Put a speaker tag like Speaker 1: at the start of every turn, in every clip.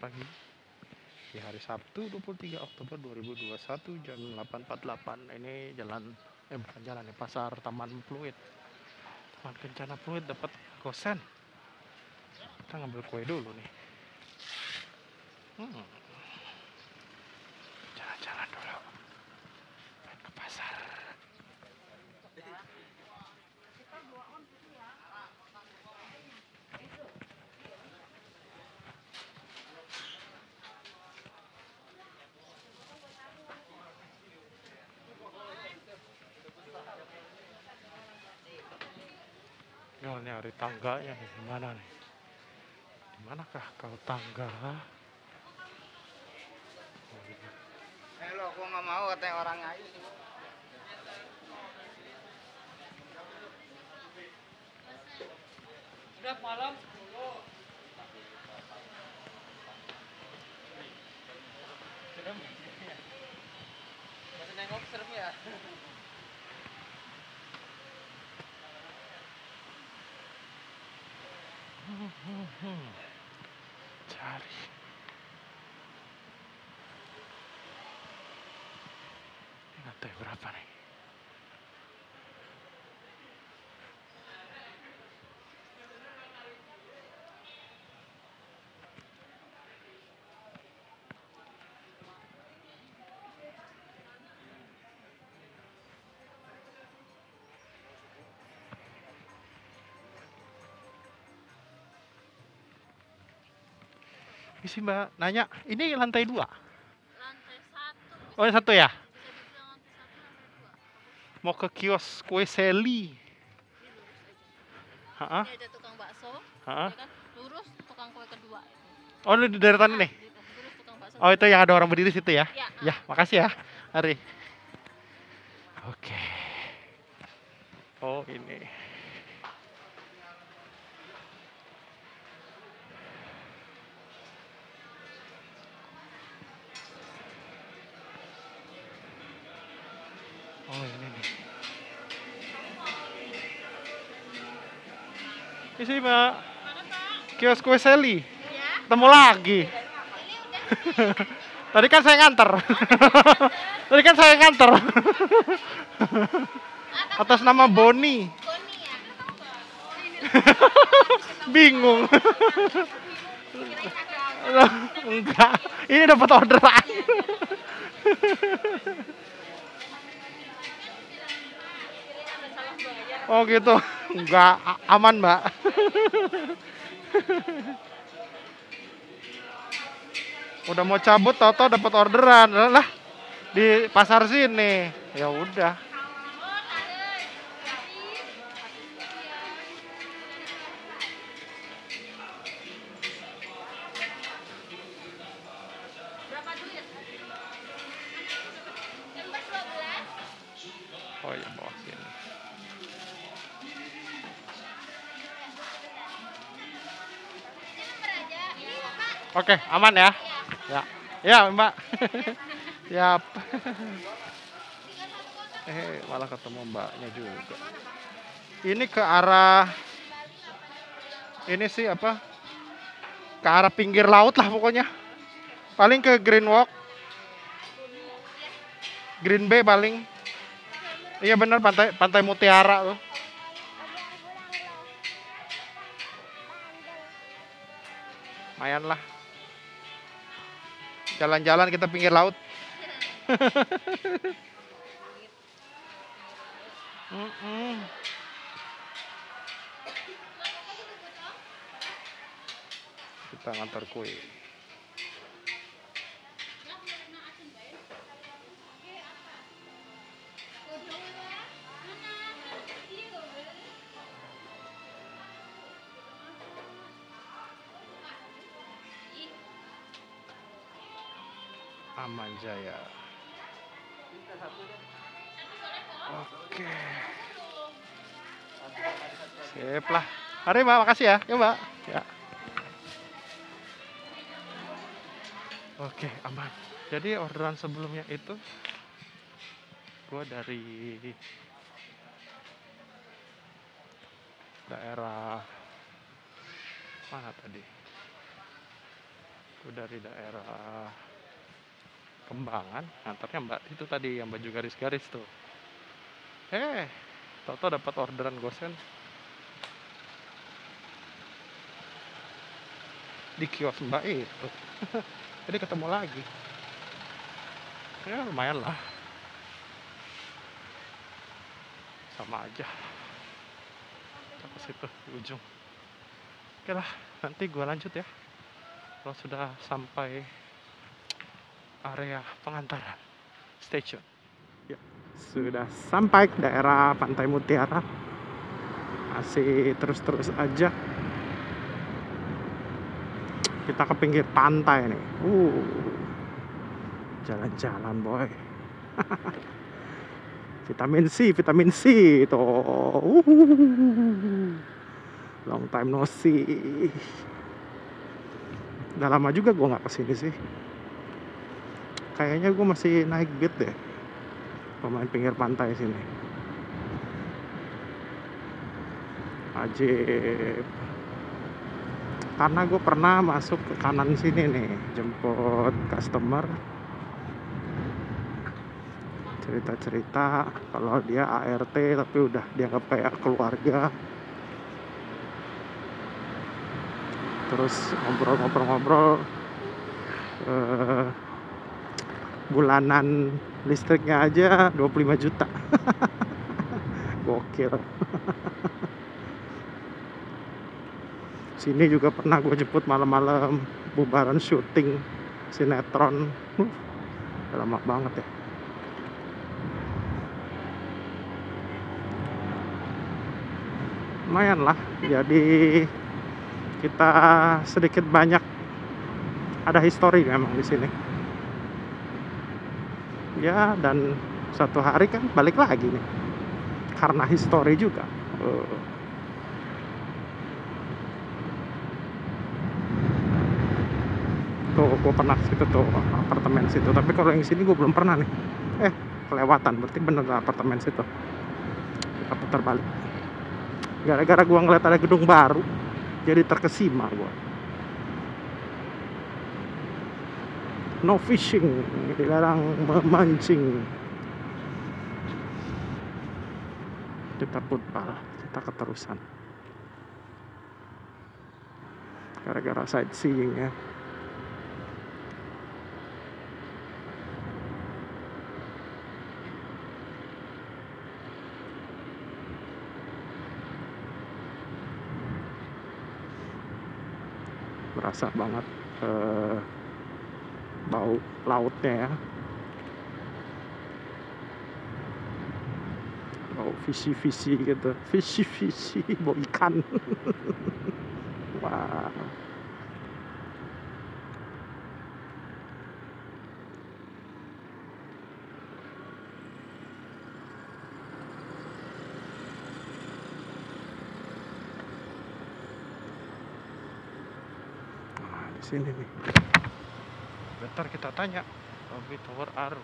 Speaker 1: pagi. Di hari Sabtu 23 Oktober 2021 jam 8.48 ini jalan eh bukan jalan ya pasar Taman Fluid Taman Kencana Fluid dapat gosen. Kita ngambil kue dulu nih. Hmm. jalan-jalan dulu main ke pasar Hari tangganya nih, gimana nih? Di manakah kau tangga? Oh, ini.
Speaker 2: Eh lo, gua nggak mau katanya orang ayu. Udah malam 10. Serem. Masih nengok serem ya?
Speaker 1: Cari. Ini tahu berapa nih. Isi mbak nanya, ini lantai dua.
Speaker 3: lantai satu
Speaker 1: Oh satu ya?
Speaker 3: satu
Speaker 1: Mau ke kios kue Seli.
Speaker 3: ini
Speaker 1: Hah?
Speaker 3: ini ada tukang bakso
Speaker 1: Hah?
Speaker 3: ya kan lurus tukang kue kedua
Speaker 1: Oh ini di deretan nih.
Speaker 3: Gitu, lurus tukang bakso
Speaker 1: Oh itu yang ada orang berdiri situ ya?
Speaker 3: ya
Speaker 1: Ya, makasih ya. Mari. Oke. Oh, ini. Oh, ini nih. Ini sih, Mbak. Kios kue Seli.
Speaker 3: ya
Speaker 1: Ketemu lagi. Tadi kan saya nganter. Tadi kan saya nganter. Atas nama Boni.
Speaker 3: Boni ya
Speaker 1: Bingung. Enggak. Ini dapat orderan. Oh gitu. Enggak a- aman, Mbak. Udah mau cabut toto dapat orderan. Lah di pasar sini. Ya udah. Oke, aman ya? Ya. Ya, Mbak. Siap. eh, malah ketemu Mbaknya juga. Ini ke arah ini sih apa? Ke arah pinggir laut lah pokoknya. Paling ke Green Walk. Green Bay paling. Iya benar pantai pantai Mutiara tuh. Lumayan lah. Jalan-jalan kita pinggir laut. Kita ngantar kue. Jaya. Oke. Sip lah. Mari Mbak, makasih ya. Ya Mbak. Ya. Oke, aman. Jadi orderan sebelumnya itu gua dari daerah mana tadi? gue dari daerah Kembangan ngantarnya Mbak itu tadi yang baju garis-garis tuh. Eh tau-tau dapat orderan gosen. Di kios Mbak itu. Jadi ketemu lagi. Ya lumayan lah. Sama aja. Ke situ di ujung? Oke lah nanti gua lanjut ya. Kalau sudah sampai area pengantaran. Station ya sudah sampai ke daerah Pantai Mutiara. Masih terus-terus aja. Kita ke pinggir pantai nih. Uh jalan-jalan boy. Vitamin C vitamin C itu. Uh, long time no see. Udah lama juga gue nggak ke sini sih kayaknya gue masih naik beat deh. Pemain pinggir pantai sini. Ajib. Karena gue pernah masuk ke kanan sini nih jemput customer. Cerita-cerita kalau dia ART tapi udah dianggap kayak keluarga. Terus ngobrol-ngobrol-ngobrol eh, bulanan listriknya aja 25 juta. Gokil. Sini juga pernah gue jemput malam-malam bubaran syuting sinetron. Uh, lama banget ya. Lumayan lah jadi kita sedikit banyak ada histori memang di sini ya dan satu hari kan balik lagi nih. Karena histori juga. Eh, tuh gue pernah situ tuh apartemen situ. Tapi kalau yang sini gue belum pernah nih. Eh kelewatan. Berarti bener apartemen situ. Kita putar balik. Gara-gara gue ngeliat ada gedung baru jadi terkesima gue no fishing. Dilarang memancing kita putar kita keterusan. Gara-gara sightseeing ya. Berasa banget eh, bau lautnya ya. Bau visi-visi gitu. Visi-visi bau ikan. Wah. Nah, di sini nih. Bentar kita tanya Lobby Tower Aru.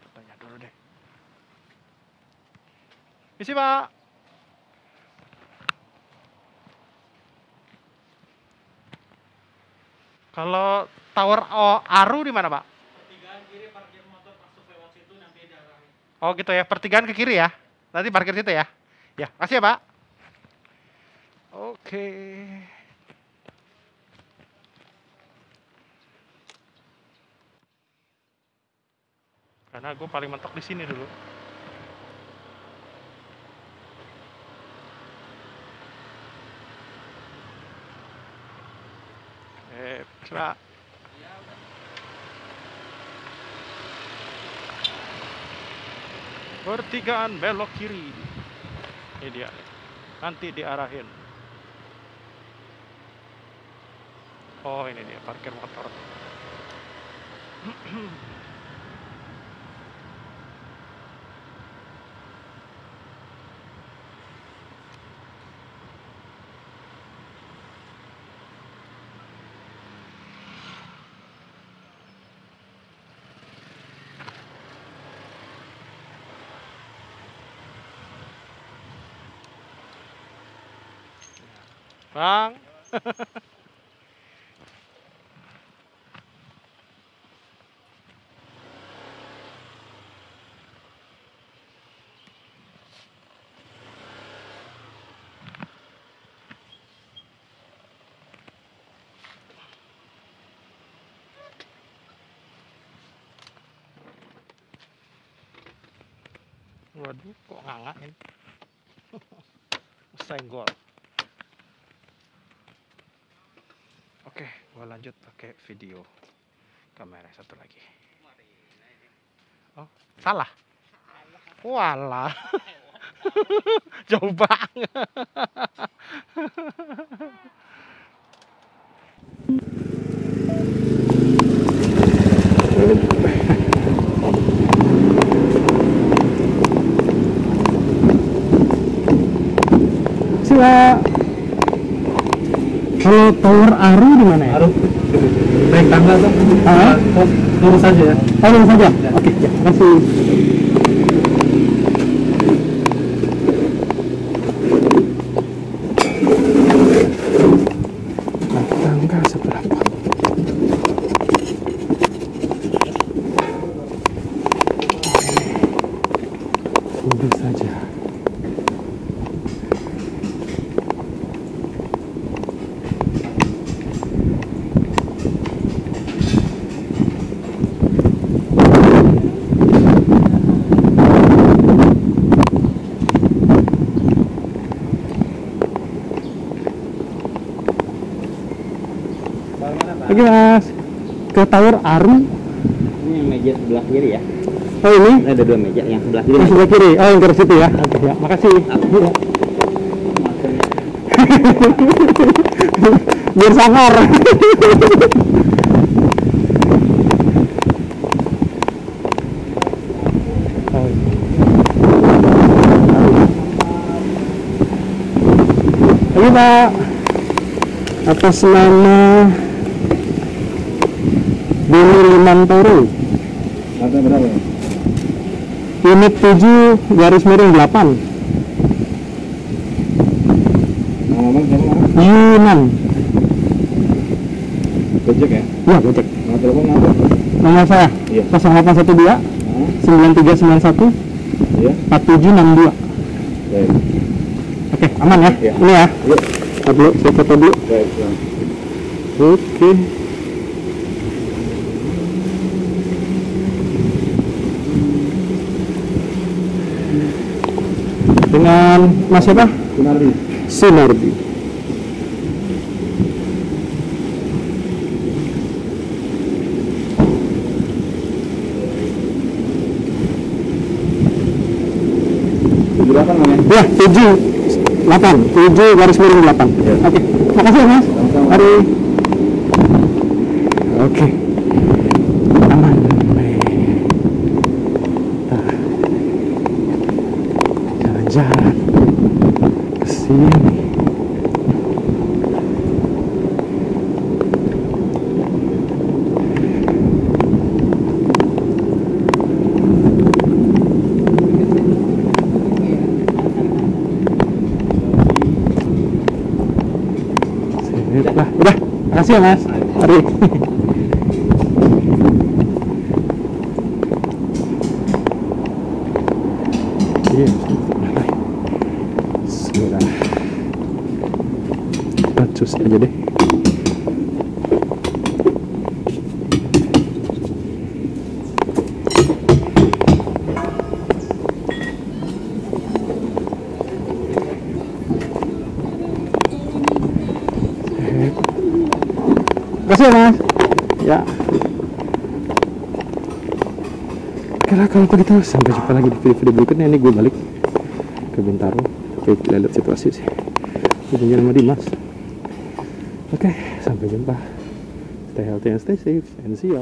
Speaker 1: Kita tanya dulu deh. Isi Pak. Kalau Tower O- Aru di mana Pak?
Speaker 2: Pertigaan kiri parkir motor lewat situ nanti diarahin.
Speaker 1: Oh gitu ya, pertigaan ke kiri ya. Nanti parkir situ ya. Ya, kasih ya Pak. Oke. Karena gue paling mentok di sini dulu. Eh, Pak. Pertigaan belok kiri. Ini dia. Nanti diarahin. oh ini dia parkir motor Bang. Waduh, kok nganga ini? Senggol. Oke, gua lanjut pakai video kamera satu lagi. Oh, salah. Walah. Jauh banget.
Speaker 4: Sila. Kalau tower Aru di mana ya?
Speaker 2: Aru naik tangga tuh.
Speaker 4: Ah?
Speaker 2: Lurus aja ya.
Speaker 4: Oh, lurus saja. Oke, ya, makasih. Nah, tangga seberapa? Udah saja. Oke mas, ke Tower Aru.
Speaker 5: Ini yang meja sebelah kiri ya.
Speaker 4: Oh ini?
Speaker 5: Ini ada dua meja, yang sebelah kiri.
Speaker 4: Yang sebelah kiri. Oh yang ke situ ya. Oke ya, makasih. Iya. Biar sangar. Oke Pak, atas nama Bini Limantoro.
Speaker 5: Harga berapa?
Speaker 4: Unit 7 garis miring 8
Speaker 5: Nama abang siapa nama?
Speaker 4: Yunan
Speaker 5: Gojek ya?
Speaker 4: Iya gojek
Speaker 5: Nama telepon apa?
Speaker 4: Nomor saya
Speaker 5: Iya.
Speaker 4: 0812
Speaker 5: Nah,
Speaker 4: 9391
Speaker 5: iya.
Speaker 4: 4762
Speaker 5: Baik.
Speaker 4: Oke aman ya
Speaker 5: Iya.
Speaker 4: Ini ya
Speaker 5: Yuk.
Speaker 4: Saya dulu, saya foto dulu
Speaker 5: Baik.
Speaker 4: Oke Dengan Mas siapa?
Speaker 5: Sunardi.
Speaker 4: Sinardi
Speaker 5: Tujuh delapan namanya.
Speaker 4: Ya, 7 8 7 garis miring 8
Speaker 5: Iya.
Speaker 4: Oke, makasih ya mas. Mari Oke Aman Nih. Kita Jalan-jalan ke sini Lah. Udah, makasih ya mas. Mari. Iya. Sudah. Kita aja deh. Makasih ya mas. Ya. Oke lah kalau begitu Sampai jumpa lagi di video-video berikutnya. Ini gue balik ke Bintaro. Oke kita lihat situasi sih. Janjian sama Dimas. Oke sampai jumpa. Stay healthy and stay safe. And see ya